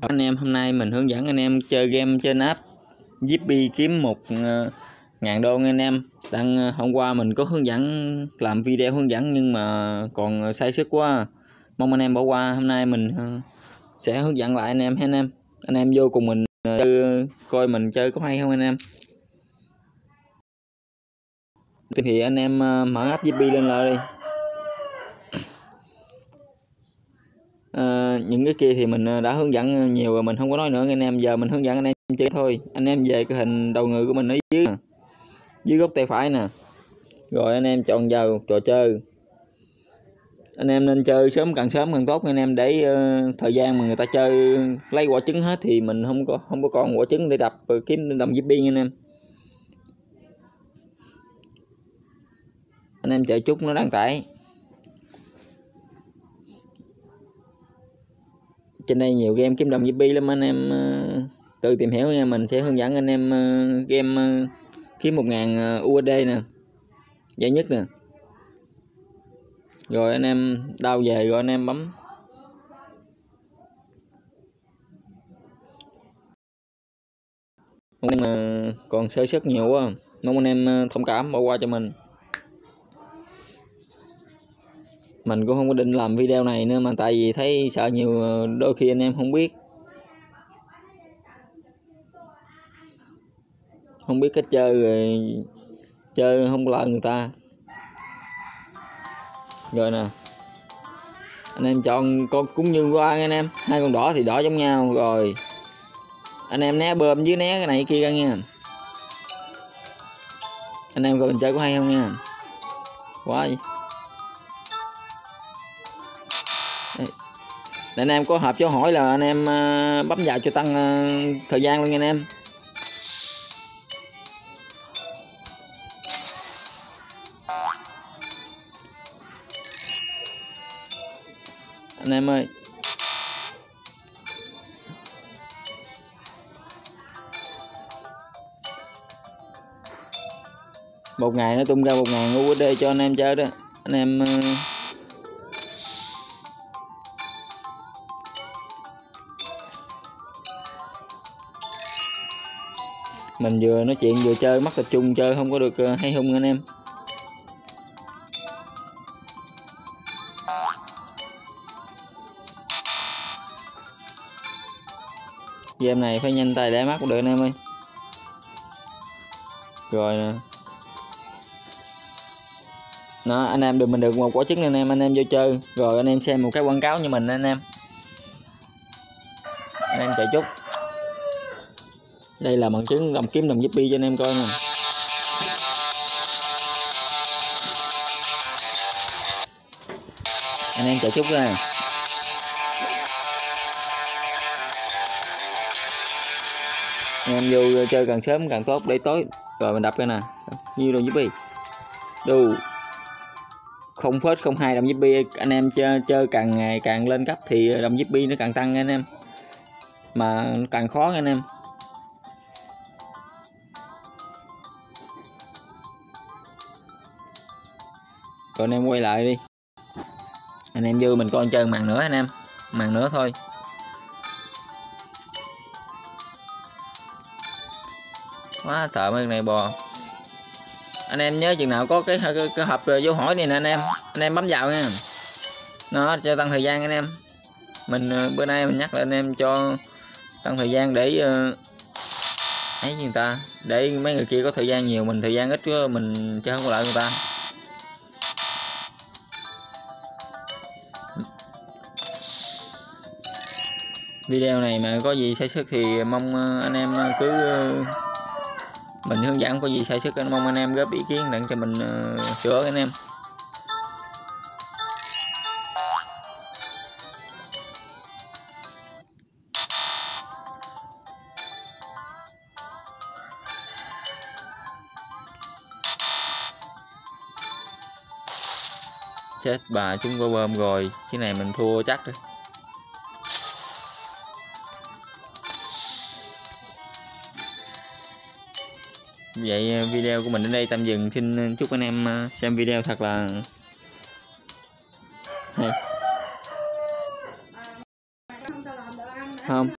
anh em hôm nay mình hướng dẫn anh em chơi game trên app Zippy kiếm một ờ, ngàn đô anh em. Đang ờ, hôm qua mình có hướng dẫn làm video hướng dẫn nhưng mà còn ờ, sai sức quá à. mong anh em bỏ qua hôm nay mình sẽ hướng dẫn lại anh em anh em. Anh em vô cùng mình chơi, coi mình chơi có hay không anh em. Thì anh em mở app Zippy lên lại đi. À, những cái kia thì mình ờ, đã hướng dẫn ờ, nhiều rồi mình không có nói nữa. Anh em giờ mình hướng dẫn anh em chơi thôi. Anh em về cái hình đầu người của mình ở dưới dưới góc tay phải nè. Rồi anh em chọn vào trò chơi. Anh em nên chơi sớm càng sớm càng tốt. Anh em để uh, thời gian mà người ta chơi lấy quả trứng hết thì mình không có không có còn quả trứng để đập kiếm đồng giúp biên anh em. Anh em chờ chút nó đăng tải. Trên đây nhiều game kiếm đồng GP lắm anh em uh, tự tìm hiểu nha. Mình sẽ hướng dẫn anh em uh, game uh, kiếm 1000 uh, USD nè dễ nhất nè. Rồi anh em đau về rồi anh em bấm. Mong anh em uh, còn sơ sức nhiều quá. Mong anh em uh, thông cảm bỏ qua cho mình. Mình cũng không có định làm video này nữa mà tại vì thấy sợ nhiều ờ, đôi khi anh em không biết. Không biết cách chơi rồi chơi không lợi người ta. Rồi nè, anh em chọn con cũng như qua anh em. Hai con đỏ thì đỏ giống nhau. Rồi, anh em né bơm dưới né cái này cái kia ra nha. Anh em coi mình chơi có hay không nha. Quá vậy. Để anh em có hợp cho hỏi là anh em à, bấm vào cho tăng à, thời gian luôn nha anh em. Anh em ơi. Một ngày nó tung ra một ngàn USD cho anh em chơi đó. Anh em à, mình vừa nói chuyện vừa chơi, mắt tập trung chơi, không có được ờ, hay hung anh em. Game này phải nhanh tay để mắt được anh em ơi. Rồi nè. Nó anh em được mình được một quả trứng anh em anh em vô chơi. Rồi anh em xem một cái quảng cáo như mình anh em. Anh em chạy chút đây là bằng chứng đồng kiếm đồng giúp bi cho anh em coi nè. Anh em chạy chút ra. Anh em vô chơi càng sớm càng tốt, để tối. Rồi mình đập cái nè. Nhiêu đồng giúp bi? Đủ không phết không hai đồng giúp bi. Anh em chơi chơi càng ngày càng lên cấp thì đồng giúp bi nó càng tăng anh em. Mà càng khó anh em. Rồi anh em quay lại đi. Anh em dư mình coi chơi màn nữa anh em. Màn nữa thôi. Quá tợ mấy này bò. Anh em nhớ chừng nào có cái, cái, cái hộp vô hỏi này nè anh em. Anh em bấm vào nha. Nó cho tăng thời gian anh em. Mình ờ, bữa nay mình nhắc là anh em cho tăng thời gian để uh, ấy người ta? Để mấy người kia có thời gian nhiều mình thời gian ít quá mình chơi không có lại người ta. Video này mà có gì sai sức thì mong ờ, anh em ờ, cứ ờ, mình hướng dẫn có gì sai sức anh mong anh em góp ý kiến để cho mình sửa anh em. Chết bà chúng có bơm rồi, cái này mình thua chắc rồi. Vậy à, video của mình đến đây tạm dừng. Xin à, chúc anh em à, xem video thật là hay. Không?